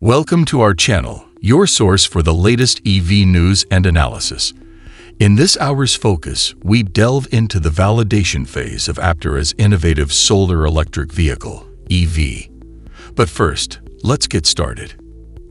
Welcome to our channel, your source for the latest EV news and analysis. In this hour's focus, we delve into the validation phase of Aptera's innovative solar electric vehicle, EV. But first, let's get started.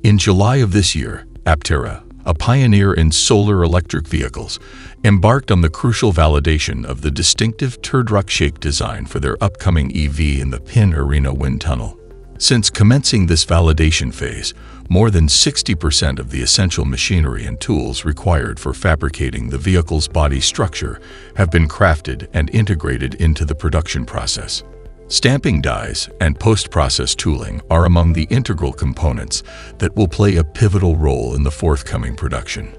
In July of this year, Aptera, a pioneer in solar electric vehicles, embarked on the crucial validation of the distinctive teardrop-shaped design for their upcoming EV in the Pin Arena wind tunnel. Since commencing this validation phase, more than 60% of the essential machinery and tools required for fabricating the vehicle's body structure have been crafted and integrated into the production process. Stamping dies and post-process tooling are among the integral components that will play a pivotal role in the forthcoming production.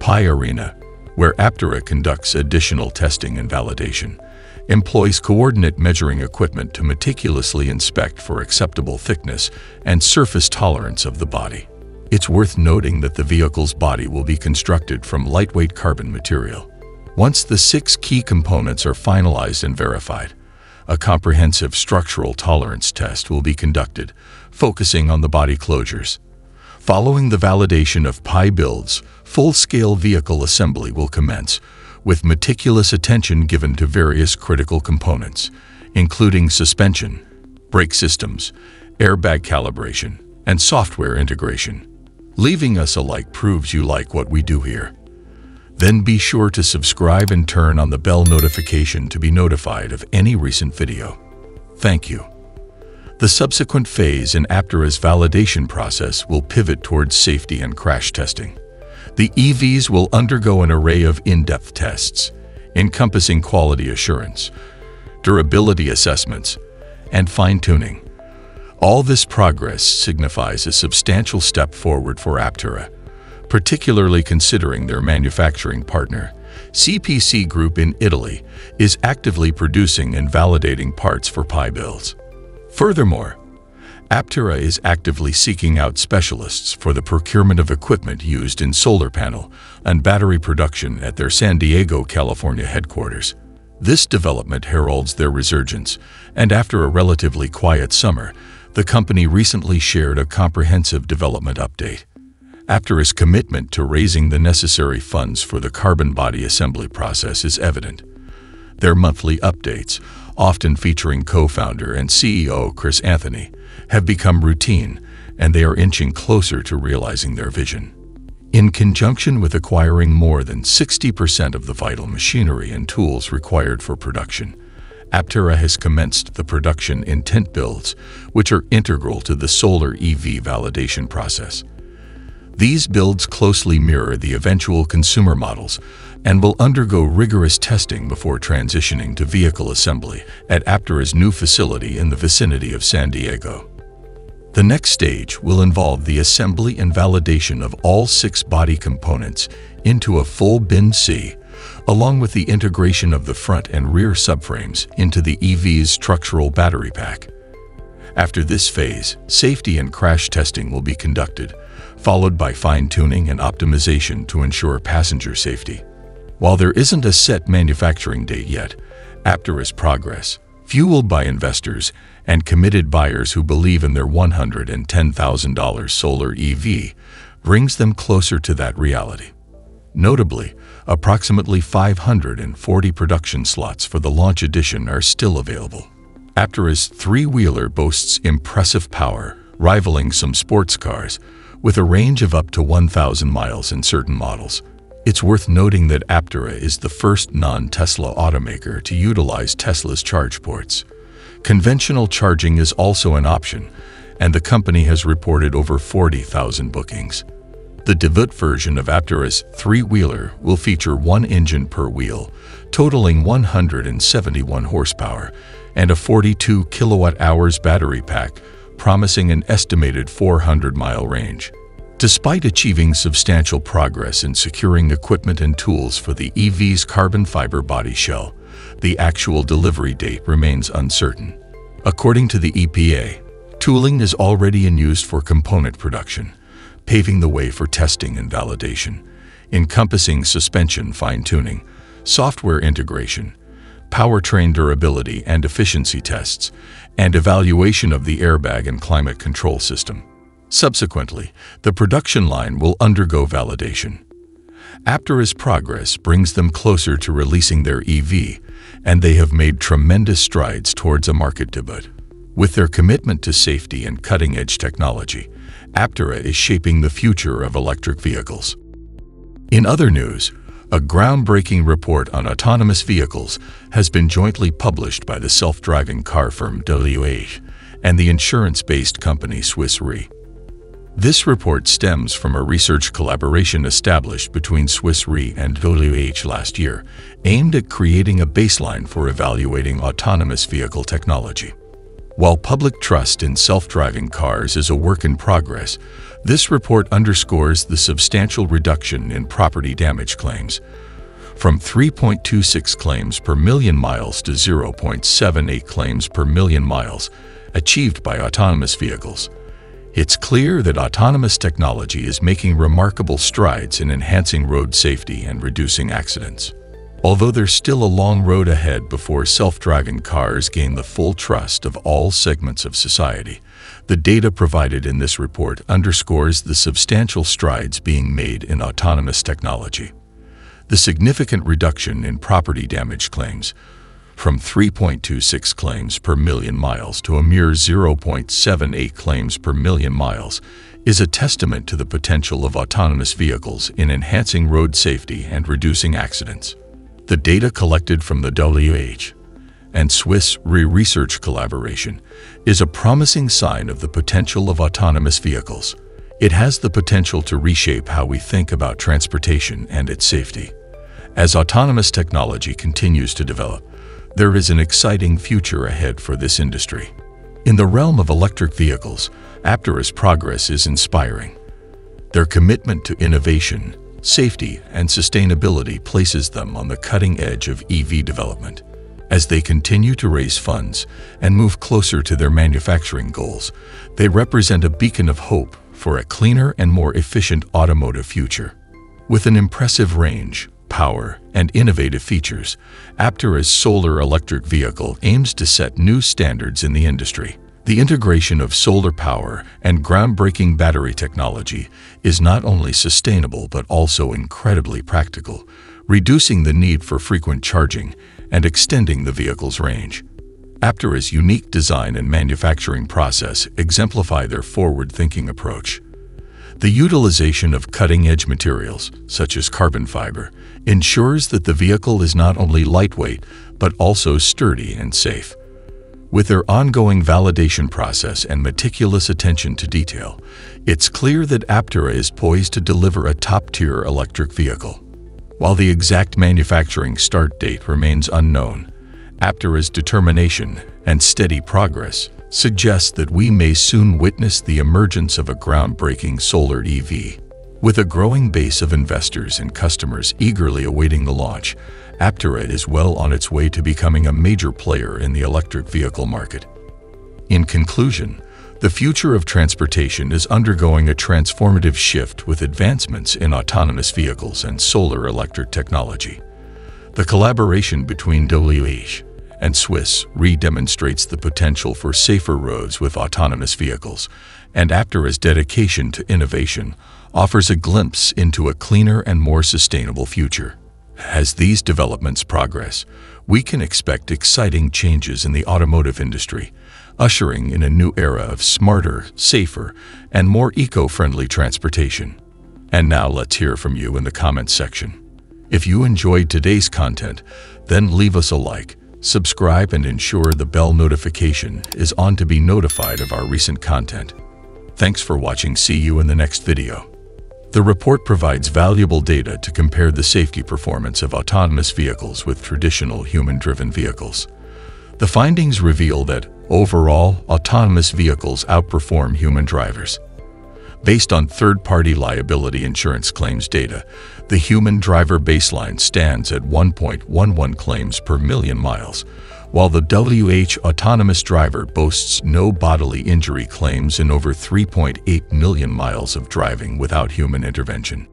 Pi Arena, where Aptera conducts additional testing and validation, employs coordinate measuring equipment to meticulously inspect for acceptable thickness and surface tolerance of the body. It's worth noting that the vehicle's body will be constructed from lightweight carbon material. Once the six key components are finalized and verified, a comprehensive structural tolerance test will be conducted, focusing on the body closures. Following the validation of Pi builds, full-scale vehicle assembly will commence, with meticulous attention given to various critical components, including suspension, brake systems, airbag calibration, and software integration. Leaving us alike proves you like what we do here. Then be sure to subscribe and turn on the bell notification to be notified of any recent video. Thank you. The subsequent phase in Aptera's validation process will pivot towards safety and crash testing. The EVs will undergo an array of in-depth tests, encompassing quality assurance, durability assessments, and fine-tuning. All this progress signifies a substantial step forward for Aptera, particularly considering their manufacturing partner, CPC Group in Italy, is actively producing and validating parts for Pi builds. Furthermore, Aptera is actively seeking out specialists for the procurement of equipment used in solar panel and battery production at their San Diego, California headquarters. This development heralds their resurgence, and after a relatively quiet summer, the company recently shared a comprehensive development update. Aptera's commitment to raising the necessary funds for the carbon body assembly process is evident. Their monthly updates, often featuring co-founder and CEO Chris Anthony, have become routine and they are inching closer to realizing their vision. In conjunction with acquiring more than 60% of the vital machinery and tools required for production, Aptera has commenced the production intent builds, which are integral to the solar EV validation process. These builds closely mirror the eventual consumer models and will undergo rigorous testing before transitioning to vehicle assembly at Aptera's new facility in the vicinity of San Diego. The next stage will involve the assembly and validation of all six body components into a full bin C, along with the integration of the front and rear subframes into the EV's structural battery pack. After this phase, safety and crash testing will be conducted, followed by fine-tuning and optimization to ensure passenger safety. While there isn't a set manufacturing date yet, Aptera's progress, fueled by investors and committed buyers who believe in their $110,000 solar EV, brings them closer to that reality. Notably, approximately 540 production slots for the launch edition are still available. Aptera's three-wheeler boasts impressive power, rivaling some sports cars, with a range of up to 1,000 miles in certain models. It's worth noting that Aptera is the first non-Tesla automaker to utilize Tesla's charge ports. Conventional charging is also an option, and the company has reported over 40,000 bookings. The DeWitt version of Aptera's three-wheeler will feature one engine per wheel, totaling 171 horsepower, and a 42 kilowatt-hours battery pack promising an estimated 400-mile range. Despite achieving substantial progress in securing equipment and tools for the EV's carbon fiber body shell, the actual delivery date remains uncertain. According to the EPA, tooling is already in use for component production, paving the way for testing and validation, encompassing suspension fine-tuning, software integration, powertrain durability and efficiency tests, and evaluation of the airbag and climate control system. Subsequently, the production line will undergo validation. Aptera's progress brings them closer to releasing their EV, and they have made tremendous strides towards a market debut. With their commitment to safety and cutting-edge technology, Aptera is shaping the future of electric vehicles. In other news, a groundbreaking report on autonomous vehicles has been jointly published by the self-driving car firm WH and the insurance-based company Swiss Re. This report stems from a research collaboration established between Swiss Re and WH last year, aimed at creating a baseline for evaluating autonomous vehicle technology. While public trust in self-driving cars is a work in progress, this report underscores the substantial reduction in property damage claims, from 3.26 claims per million miles to 0.78 claims per million miles, achieved by autonomous vehicles. It's clear that autonomous technology is making remarkable strides in enhancing road safety and reducing accidents. Although there's still a long road ahead before self-driving cars gain the full trust of all segments of society, the data provided in this report underscores the substantial strides being made in autonomous technology. The significant reduction in property damage claims from 3.26 claims per million miles to a mere 0.78 claims per million miles is a testament to the potential of autonomous vehicles in enhancing road safety and reducing accidents. The data collected from the WH and Swiss Re research collaboration is a promising sign of the potential of autonomous vehicles. It has the potential to reshape how we think about transportation and its safety. As autonomous technology continues to develop, there is an exciting future ahead for this industry. In the realm of electric vehicles, Aptera's progress is inspiring. Their commitment to innovation, safety, and sustainability places them on the cutting edge of EV development. As they continue to raise funds and move closer to their manufacturing goals, they represent a beacon of hope for a cleaner and more efficient automotive future. With an impressive range, power, and innovative features, Aptera's solar electric vehicle aims to set new standards in the industry. The integration of solar power and groundbreaking battery technology is not only sustainable but also incredibly practical, reducing the need for frequent charging and extending the vehicle's range. Aptera's unique design and manufacturing process exemplify their forward-thinking approach. The utilization of cutting-edge materials, such as carbon fiber, ensures that the vehicle is not only lightweight, but also sturdy and safe. With their ongoing validation process and meticulous attention to detail, it's clear that Aptera is poised to deliver a top-tier electric vehicle. While the exact manufacturing start date remains unknown, Aptera's determination and steady progress suggest that we may soon witness the emergence of a groundbreaking solar EV. With a growing base of investors and customers eagerly awaiting the launch, Aptera is well on its way to becoming a major player in the electric vehicle market. In conclusion, the future of transportation is undergoing a transformative shift with advancements in autonomous vehicles and solar electric technology. The collaboration between WH and Swiss Re demonstrates the potential for safer roads with autonomous vehicles, and Aptera's dedication to innovation offers a glimpse into a cleaner and more sustainable future. As these developments progress, we can expect exciting changes in the automotive industry, ushering in a new era of smarter, safer, and more eco-friendly transportation. And now let's hear from you in the comments section. If you enjoyed today's content, then leave us a like, subscribe and ensure the bell notification is on to be notified of our recent content. Thanks for watching. See you in the next video. The report provides valuable data to compare the safety performance of autonomous vehicles with traditional human-driven vehicles. The findings reveal that, overall, autonomous vehicles outperform human drivers. Based on third-party liability insurance claims data, the human driver baseline stands at 1.11 claims per million miles, while the WH autonomous driver boasts no bodily injury claims in over 3.8 million miles of driving without human intervention.